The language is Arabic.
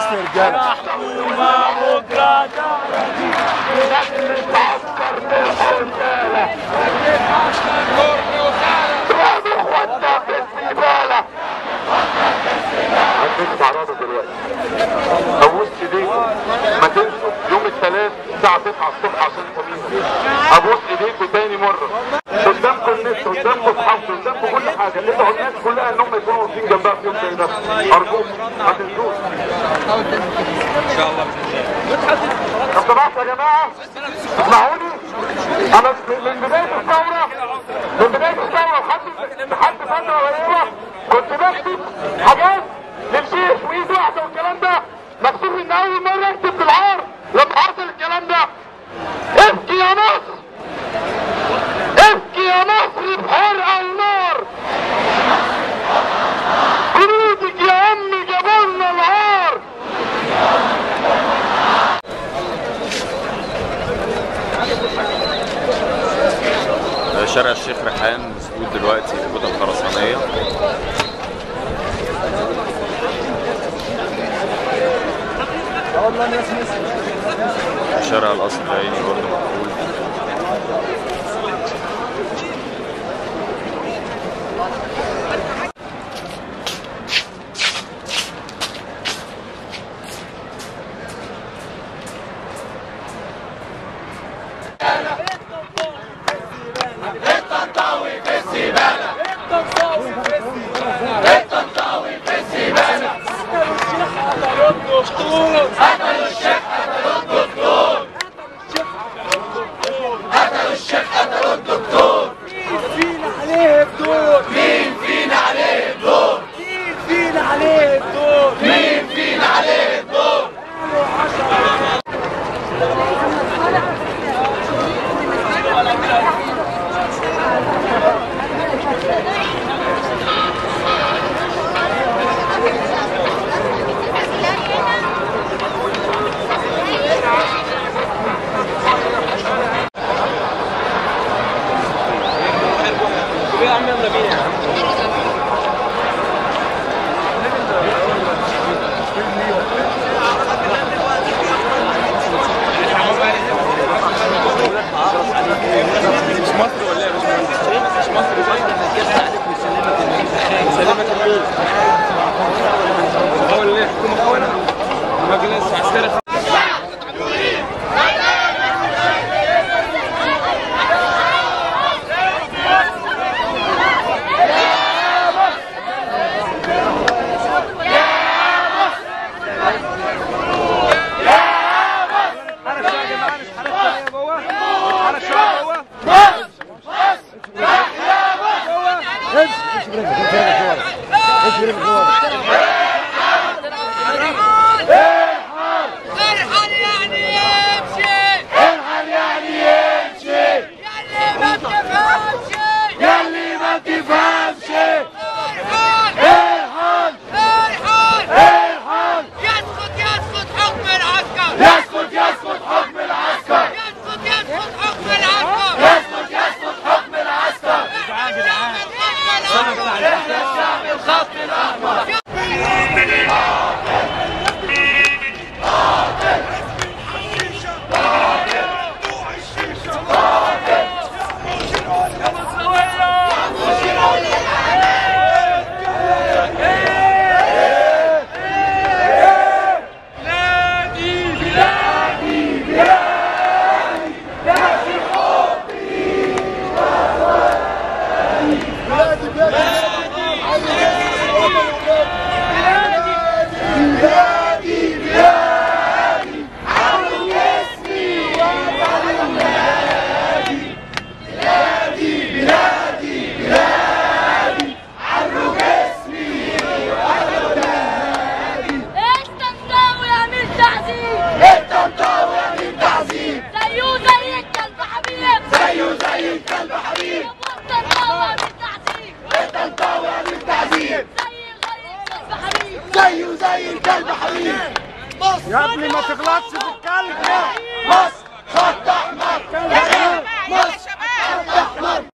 اصل رجاله 9 الصبح عشان التمرين ابوس ايديكم تاني مره قدامكم النت قدامكم اصحابكم قدامكم كل حاجة اللي أنتوا الناس كلها ان هم يكونوا واقفين جنبها في يوم زي ده ارجوكم ما تنسوش ان شاء الله لو سمحت يا جماعة اسمعوني أنا من بدايه الثوره من بدايه الثوره لحد لحد فتره قريبه كنت بكتب شارع الشيخ ريحان مسدود دلوقتي الكتل الخرسانيه شارع القصر العيني برضه مقفول. Yeah! الطنطاوي زي الكلب زيه زي الكلب حبيب يا ابني ما تغلطش في الكلب. مصر خط احمر جماعة يا شباب.